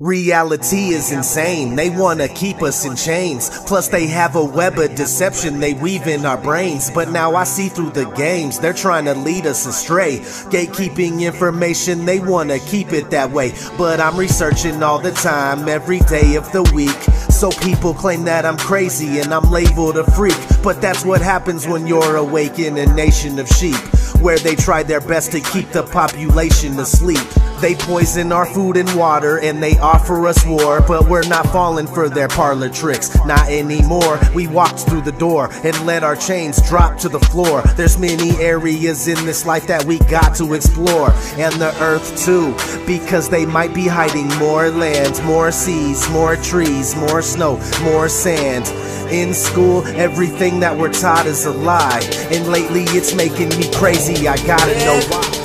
Reality is insane. They wanna keep us in chains. Plus, they have a web of deception they weave in our brains. But now I see through the games. They're trying to lead us astray. Gatekeeping information, they wanna keep it that way. But I'm researching all the time, every day of the week. So people claim that I'm crazy and I'm labeled a freak. But that's what happens when you're awake in a nation of sheep where they try their best to keep the population asleep. They poison our food and water and they offer us war, but we're not falling for their parlor tricks, not anymore. We walked through the door and let our chains drop to the floor. There's many areas in this life that we got to explore, and the earth too, because they might be hiding more land, more seas, more trees, more snow, more sand. In school, everything that we're taught is a lie, and lately it's making me crazy. I gotta know why.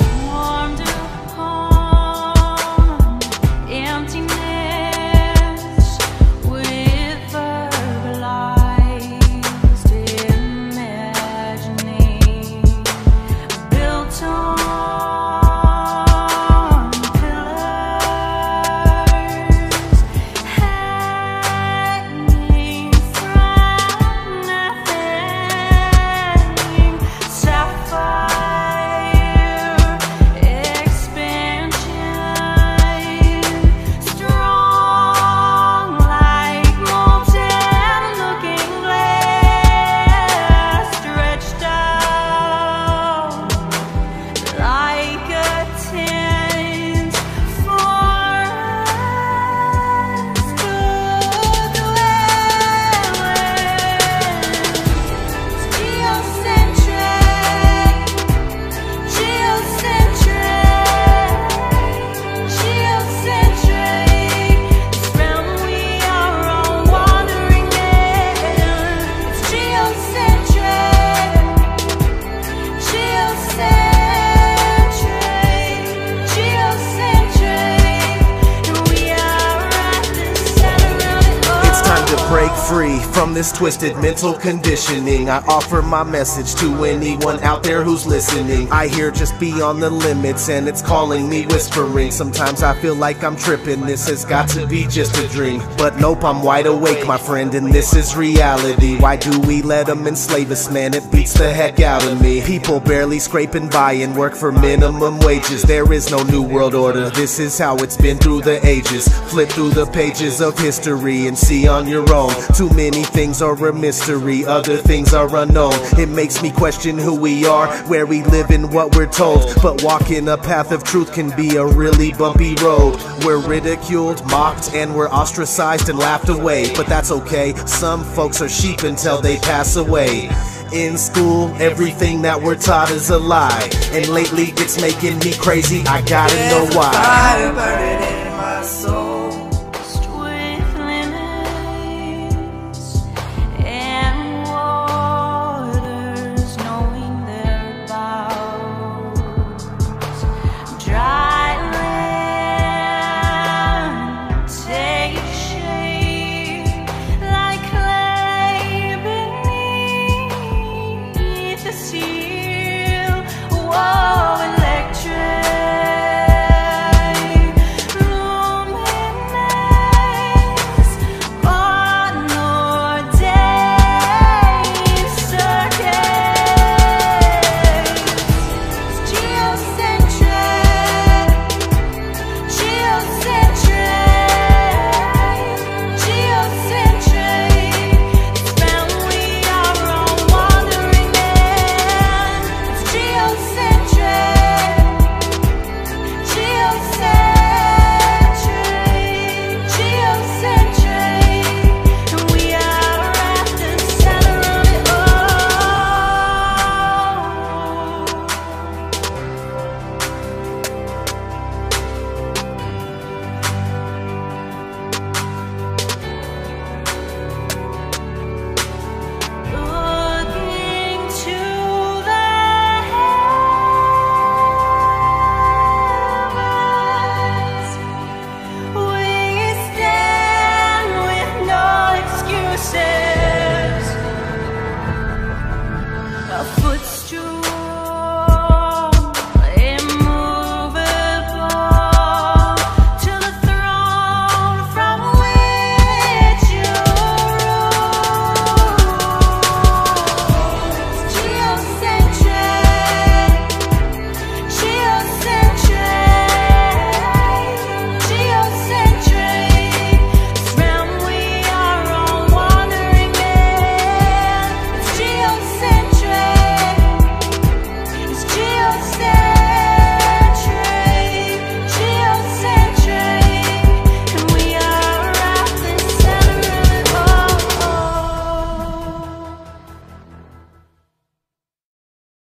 Free from this twisted mental conditioning. I offer my message to anyone out there who's listening. I hear just beyond the limits and it's calling me whispering. Sometimes I feel like I'm tripping. This has got to be just a dream. But nope, I'm wide awake, my friend, and this is reality. Why do we let them enslave us, man? It beats the heck out of me. People barely scraping by and work for minimum wages. There is no new world order. This is how it's been through the ages. Flip through the pages of history and see on your own. Too many things are a mystery, other things are unknown. It makes me question who we are, where we live, and what we're told. But walking a path of truth can be a really bumpy road. We're ridiculed, mocked, and we're ostracized and laughed away. But that's okay, some folks are sheep until they pass away. In school, everything that we're taught is a lie. And lately it's making me crazy, I gotta know why. see.